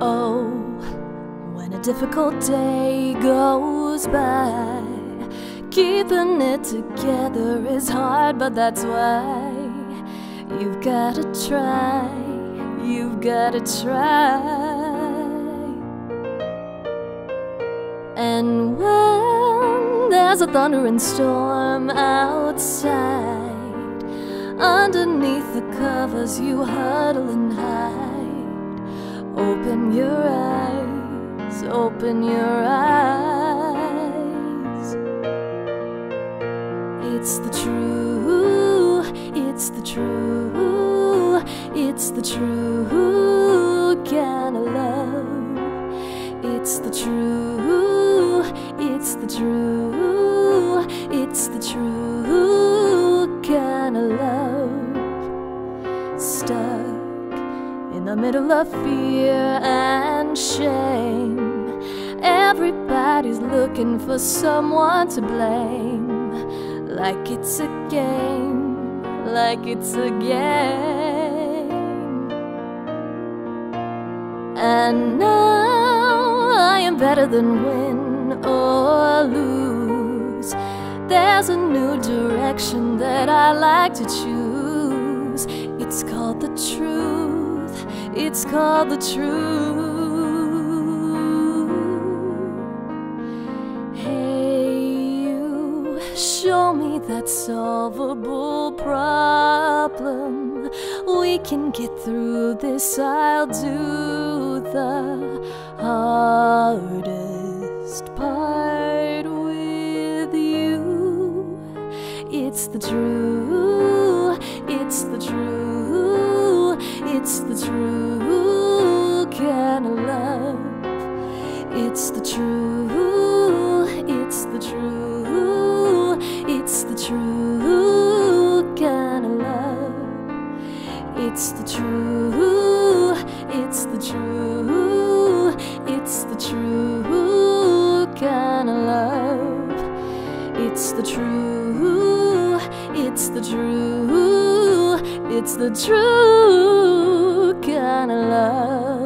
Oh, when a difficult day goes by, keeping it together is hard, but that's why you've gotta try, you've gotta try. And when there's a thundering storm outside, underneath the covers you huddle and hide. Open your eyes, open your eyes. It's the true, it's the true, it's the true kind of love. It's the true, it's the true, it's the true in the middle of fear and shame. Everybody's looking for someone to blame. Like it's a game, like it's a game. And now I am better than win or lose. There's a new direction that I like to choose. It's called the truth. It's called the truth. Hey, you, show me that solvable problem. We can get through this. I'll do the hardest part with you. It's the true, It's the true, it's the true, it's the true kind of love. It's the true, it's the true, it's the true kind of love. It's the true, it's the true, it's the true kind of love.